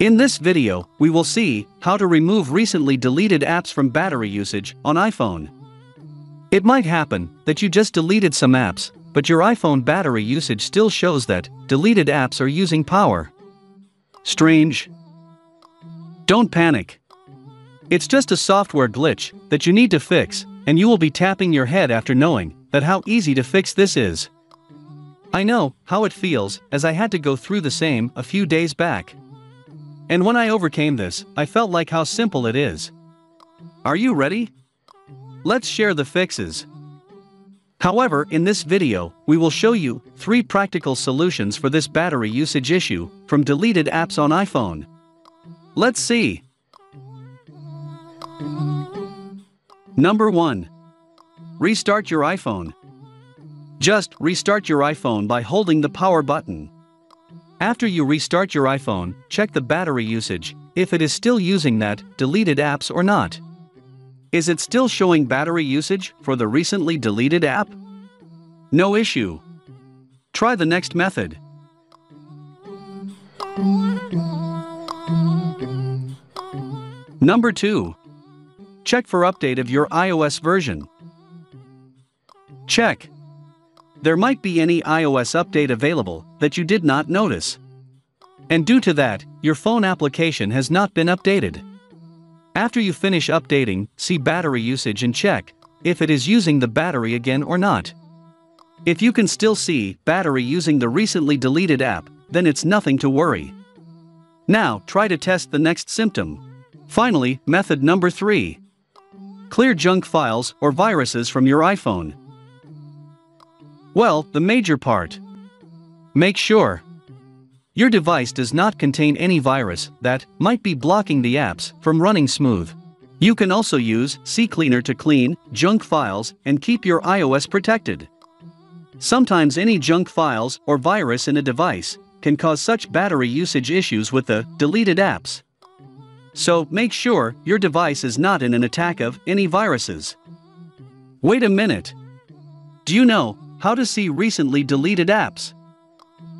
In this video, we will see how to remove recently deleted apps from battery usage on iPhone. It might happen that you just deleted some apps, but your iPhone battery usage still shows that deleted apps are using power. Strange. Don't panic. It's just a software glitch that you need to fix, and you will be tapping your head after knowing that how easy to fix this is. I know how it feels as I had to go through the same a few days back. And when I overcame this, I felt like how simple it is. Are you ready? Let's share the fixes. However, in this video, we will show you 3 practical solutions for this battery usage issue from deleted apps on iPhone. Let's see. Number 1. Restart your iPhone. Just restart your iPhone by holding the power button. After you restart your iPhone, check the battery usage, if it is still using that deleted apps or not. Is it still showing battery usage for the recently deleted app? No issue. Try the next method. Number 2. Check for update of your iOS version. Check. There might be any iOS update available that you did not notice. And due to that, your phone application has not been updated. After you finish updating, see battery usage and check if it is using the battery again or not. If you can still see battery using the recently deleted app, then it's nothing to worry. Now, try to test the next symptom. Finally, method number 3. Clear junk files or viruses from your iPhone. Well, the major part. Make sure your device does not contain any virus that might be blocking the apps from running smooth. You can also use CCleaner to clean junk files and keep your iOS protected. Sometimes any junk files or virus in a device can cause such battery usage issues with the deleted apps. So make sure your device is not in an attack of any viruses. Wait a minute. Do you know how to see recently deleted apps?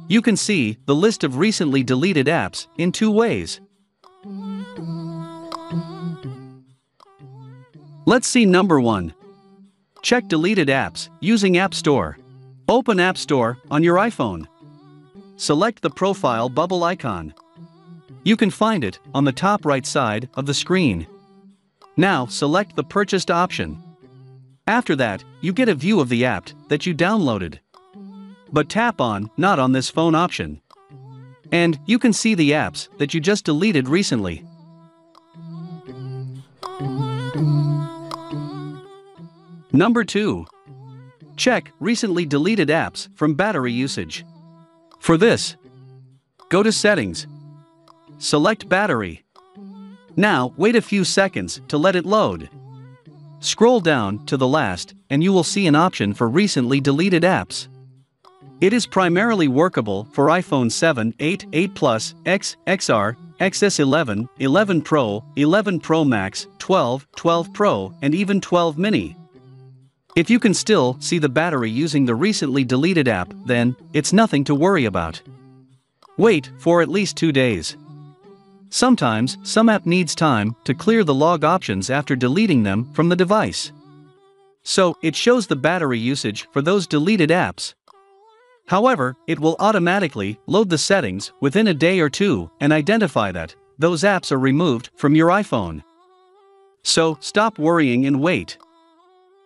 You can see the list of recently deleted apps in two ways. Let's see number 1. Check deleted apps using App Store. Open App Store on your iPhone. Select the profile bubble icon. You can find it on the top right side of the screen. Now select the purchased option. After that, you get a view of the app that you downloaded. But tap on Not on this phone option. And you can see the apps that you just deleted recently. Number 2. Check recently deleted apps from battery usage. For this, go to Settings. Select Battery. Now wait a few seconds to let it load. Scroll down to the last and you will see an option for recently deleted apps. It is primarily workable for iPhone 7, 8, 8 Plus, X, XR, XS11, 11 Pro, 11 Pro Max, 12, 12 Pro, and even 12 Mini. If you can still see the battery using the recently deleted app, then it's nothing to worry about. Wait for at least two days. Sometimes, some app needs time to clear the log options after deleting them from the device. So, it shows the battery usage for those deleted apps. However, it will automatically load the settings within a day or two and identify that those apps are removed from your iPhone. So, stop worrying and wait.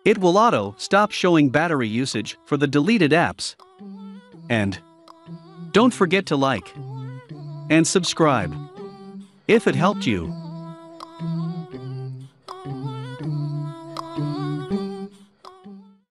It will auto stop showing battery usage for the deleted apps. And don't forget to like and subscribe if it helped you.